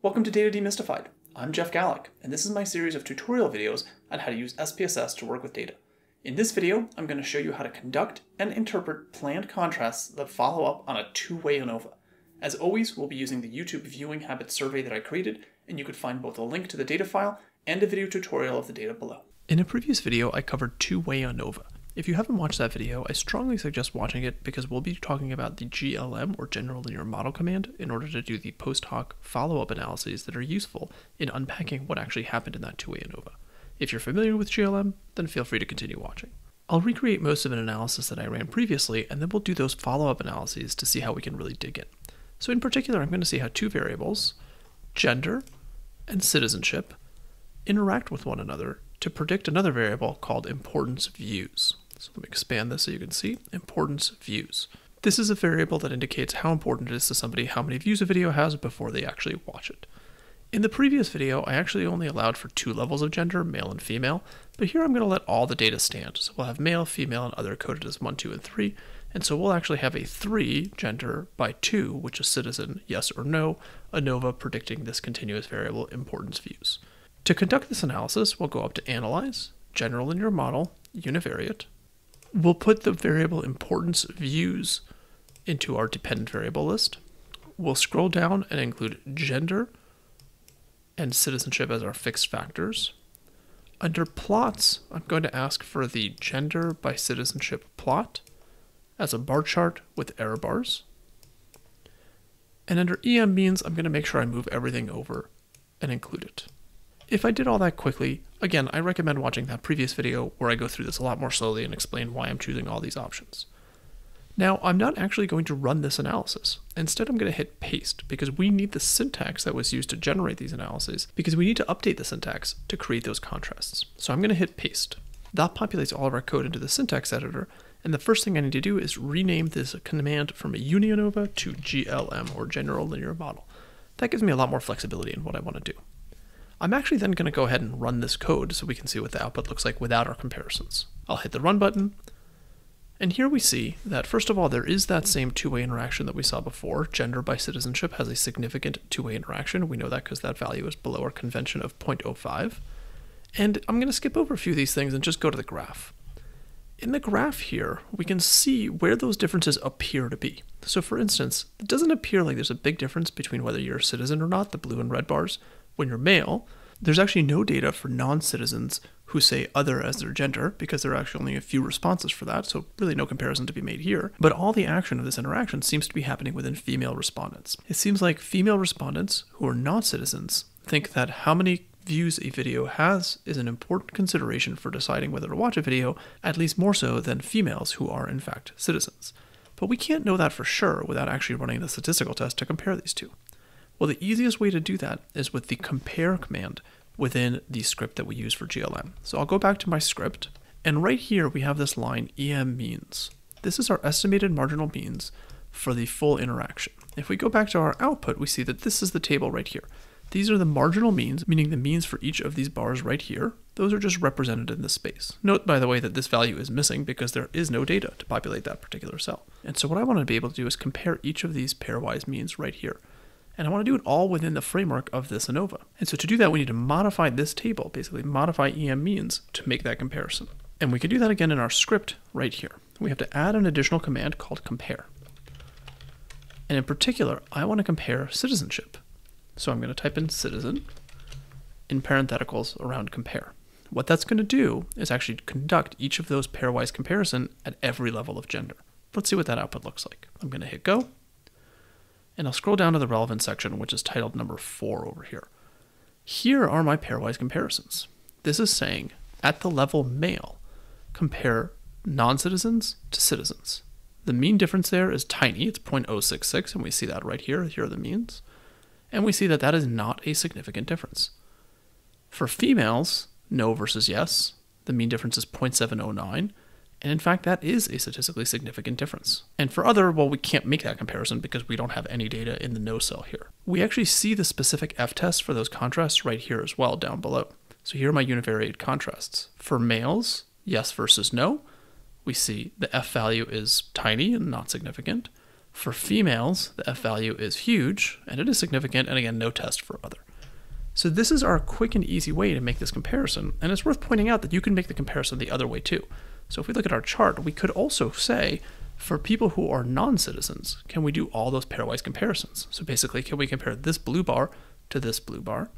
Welcome to Data Demystified. I'm Jeff Galak, and this is my series of tutorial videos on how to use SPSS to work with data. In this video, I'm going to show you how to conduct and interpret planned contrasts that follow up on a two-way ANOVA. As always, we'll be using the YouTube viewing habits survey that I created, and you could find both a link to the data file and a video tutorial of the data below. In a previous video, I covered two-way ANOVA. If you haven't watched that video, I strongly suggest watching it because we'll be talking about the GLM or General Linear Model command in order to do the post hoc follow up analyses that are useful in unpacking what actually happened in that two way ANOVA. If you're familiar with GLM, then feel free to continue watching. I'll recreate most of an analysis that I ran previously, and then we'll do those follow up analyses to see how we can really dig in. So, in particular, I'm going to see how two variables, gender and citizenship, interact with one another to predict another variable called importance views. So let me expand this so you can see importance views. This is a variable that indicates how important it is to somebody how many views a video has before they actually watch it. In the previous video, I actually only allowed for two levels of gender, male and female, but here I'm going to let all the data stand. So we'll have male, female, and other coded as 1, 2, and 3, and so we'll actually have a 3 gender by 2, which is citizen, yes or no, ANOVA predicting this continuous variable importance views. To conduct this analysis, we'll go up to Analyze, General Linear Model, Univariate, We'll put the variable importance views into our dependent variable list. We'll scroll down and include gender and citizenship as our fixed factors. Under plots, I'm going to ask for the gender by citizenship plot as a bar chart with error bars. And under EM means, I'm going to make sure I move everything over and include it. If I did all that quickly, again, I recommend watching that previous video where I go through this a lot more slowly and explain why I'm choosing all these options. Now, I'm not actually going to run this analysis. Instead, I'm going to hit paste because we need the syntax that was used to generate these analyses because we need to update the syntax to create those contrasts. So I'm going to hit paste. That populates all of our code into the syntax editor, and the first thing I need to do is rename this command from a UniANOVA to GLM or General Linear Model. That gives me a lot more flexibility in what I want to do. I'm actually then going to go ahead and run this code so we can see what the output looks like without our comparisons. I'll hit the run button, and here we see that first of all, there is that same two-way interaction that we saw before. Gender by citizenship has a significant two-way interaction. We know that because that value is below our convention of 0.05. And I'm going to skip over a few of these things and just go to the graph. In the graph here, we can see where those differences appear to be. So for instance, it doesn't appear like there's a big difference between whether you're a citizen or not, the blue and red bars, when you're male, there's actually no data for non citizens who say other as their gender, because there are actually only a few responses for that, so really no comparison to be made here. But all the action of this interaction seems to be happening within female respondents. It seems like female respondents who are not citizens think that how many views a video has is an important consideration for deciding whether to watch a video, at least more so than females who are in fact citizens. But we can't know that for sure without actually running the statistical test to compare these two. Well, the easiest way to do that is with the compare command within the script that we use for GLM. So I'll go back to my script, and right here we have this line EM means. This is our estimated marginal means for the full interaction. If we go back to our output, we see that this is the table right here. These are the marginal means, meaning the means for each of these bars right here. Those are just represented in this space. Note, by the way, that this value is missing because there is no data to populate that particular cell. And so what I want to be able to do is compare each of these pairwise means right here. And I want to do it all within the framework of this ANOVA. And so to do that, we need to modify this table, basically modify EM means to make that comparison. And we can do that again in our script right here. We have to add an additional command called compare. And in particular, I want to compare citizenship. So I'm going to type in citizen in parentheticals around compare. What that's going to do is actually conduct each of those pairwise comparison at every level of gender. Let's see what that output looks like. I'm going to hit go and I'll scroll down to the relevant section, which is titled number four over here. Here are my pairwise comparisons. This is saying, at the level male, compare non-citizens to citizens. The mean difference there is tiny, it's 0.066, and we see that right here. Here are the means. And we see that that is not a significant difference. For females, no versus yes, the mean difference is 0.709, and in fact, that is a statistically significant difference. And for other, well, we can't make that comparison because we don't have any data in the no cell here. We actually see the specific F test for those contrasts right here as well down below. So here are my univariate contrasts. For males, yes versus no, we see the F value is tiny and not significant. For females, the F value is huge, and it is significant, and again, no test for other. So this is our quick and easy way to make this comparison, and it's worth pointing out that you can make the comparison the other way too. So if we look at our chart, we could also say, for people who are non-citizens, can we do all those pairwise comparisons? So basically, can we compare this blue bar to this blue bar,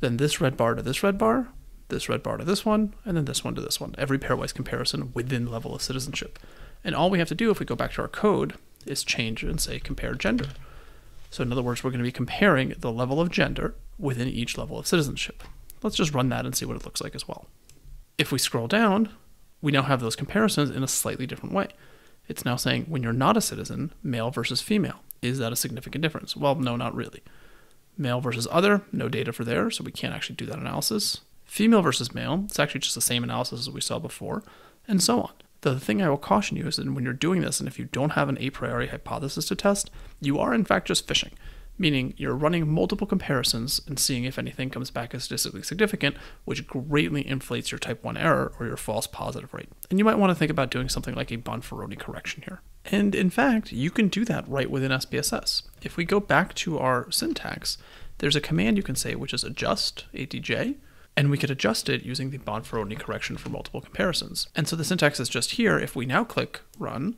then this red bar to this red bar, this red bar to this one, and then this one to this one, every pairwise comparison within level of citizenship. And all we have to do if we go back to our code is change and say compare gender. So in other words, we're going to be comparing the level of gender within each level of citizenship. Let's just run that and see what it looks like as well. If we scroll down, we now have those comparisons in a slightly different way. It's now saying when you're not a citizen, male versus female. Is that a significant difference? Well, no, not really. Male versus other, no data for there, so we can't actually do that analysis. Female versus male, it's actually just the same analysis as we saw before, and so on. The thing I will caution you is that when you're doing this, and if you don't have an a priori hypothesis to test, you are in fact just fishing, meaning you're running multiple comparisons and seeing if anything comes back as statistically significant, which greatly inflates your type 1 error or your false positive rate. And you might want to think about doing something like a Bonferroni correction here. And in fact, you can do that right within SPSS. If we go back to our syntax, there's a command you can say which is adjust ADJ, and we could adjust it using the Bonferroni correction for multiple comparisons. And so the syntax is just here. If we now click run,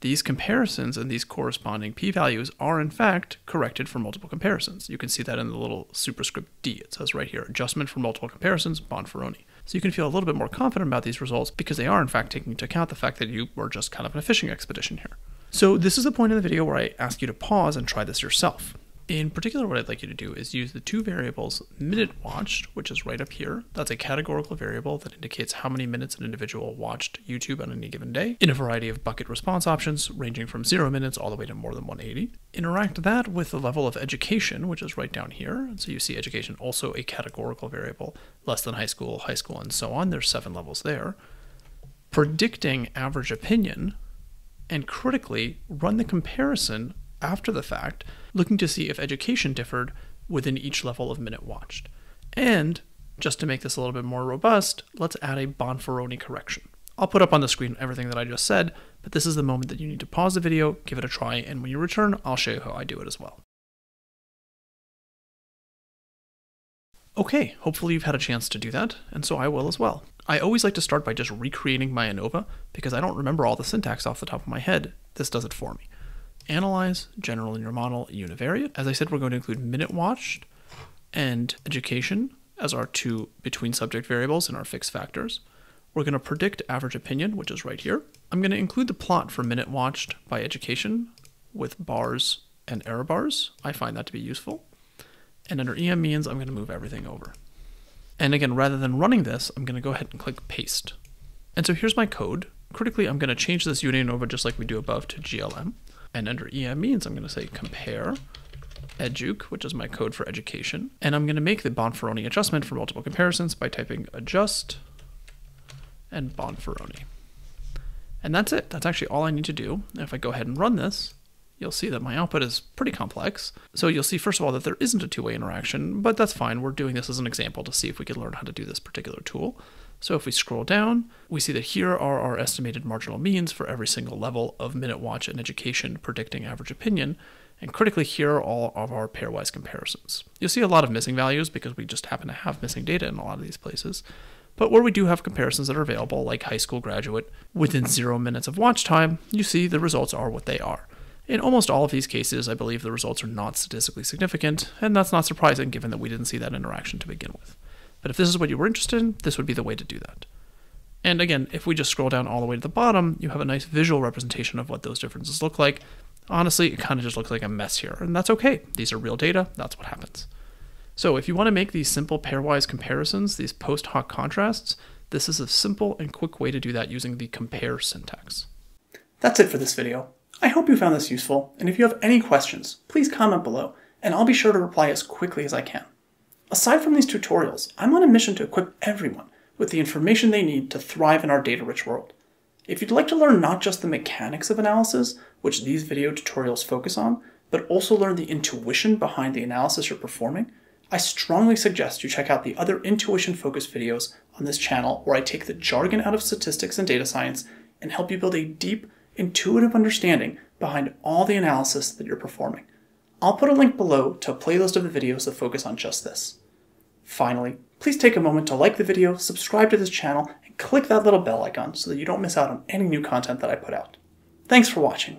these comparisons and these corresponding p-values are in fact corrected for multiple comparisons. You can see that in the little superscript D. It says right here, adjustment for multiple comparisons, Bonferroni. So you can feel a little bit more confident about these results because they are in fact taking into account the fact that you were just kind of in a fishing expedition here. So this is the point in the video where I ask you to pause and try this yourself. In particular, what I'd like you to do is use the two variables minute watched, which is right up here. That's a categorical variable that indicates how many minutes an individual watched YouTube on any given day in a variety of bucket response options, ranging from zero minutes all the way to more than 180. Interact that with the level of education, which is right down here. So you see education also a categorical variable, less than high school, high school, and so on. There's seven levels there. Predicting average opinion, and critically run the comparison after the fact, looking to see if education differed within each level of minute watched. And just to make this a little bit more robust, let's add a Bonferroni correction. I'll put up on the screen everything that I just said, but this is the moment that you need to pause the video, give it a try, and when you return, I'll show you how I do it as well. Okay, hopefully you've had a chance to do that, and so I will as well. I always like to start by just recreating my ANOVA because I don't remember all the syntax off the top of my head. This does it for me analyze, general linear model, univariate. As I said, we're going to include minute watched and education as our two between subject variables and our fixed factors. We're going to predict average opinion, which is right here. I'm going to include the plot for minute watched by education with bars and error bars. I find that to be useful. And under EM means, I'm going to move everything over. And again, rather than running this, I'm going to go ahead and click paste. And so here's my code. Critically, I'm going to change this UniANOVA just like we do above to GLM. And under EM means, I'm going to say compare educ, which is my code for education. And I'm going to make the Bonferroni adjustment for multiple comparisons by typing adjust and Bonferroni. And that's it. That's actually all I need to do. If I go ahead and run this, you'll see that my output is pretty complex. So you'll see, first of all, that there isn't a two-way interaction, but that's fine. We're doing this as an example to see if we can learn how to do this particular tool. So if we scroll down, we see that here are our estimated marginal means for every single level of minute watch and education predicting average opinion. And critically, here are all of our pairwise comparisons. You'll see a lot of missing values because we just happen to have missing data in a lot of these places. But where we do have comparisons that are available, like high school graduate, within zero minutes of watch time, you see the results are what they are. In almost all of these cases, I believe the results are not statistically significant, and that's not surprising given that we didn't see that interaction to begin with. But if this is what you were interested in, this would be the way to do that. And again, if we just scroll down all the way to the bottom, you have a nice visual representation of what those differences look like. Honestly, it kind of just looks like a mess here, and that's okay. These are real data, that's what happens. So if you want to make these simple pairwise comparisons, these post hoc contrasts, this is a simple and quick way to do that using the compare syntax. That's it for this video. I hope you found this useful, and if you have any questions, please comment below, and I'll be sure to reply as quickly as I can. Aside from these tutorials, I'm on a mission to equip everyone with the information they need to thrive in our data-rich world. If you'd like to learn not just the mechanics of analysis, which these video tutorials focus on, but also learn the intuition behind the analysis you're performing, I strongly suggest you check out the other intuition-focused videos on this channel where I take the jargon out of statistics and data science and help you build a deep, intuitive understanding behind all the analysis that you're performing. I'll put a link below to a playlist of the videos that focus on just this. Finally, please take a moment to like the video, subscribe to this channel, and click that little bell icon so that you don't miss out on any new content that I put out. Thanks for watching.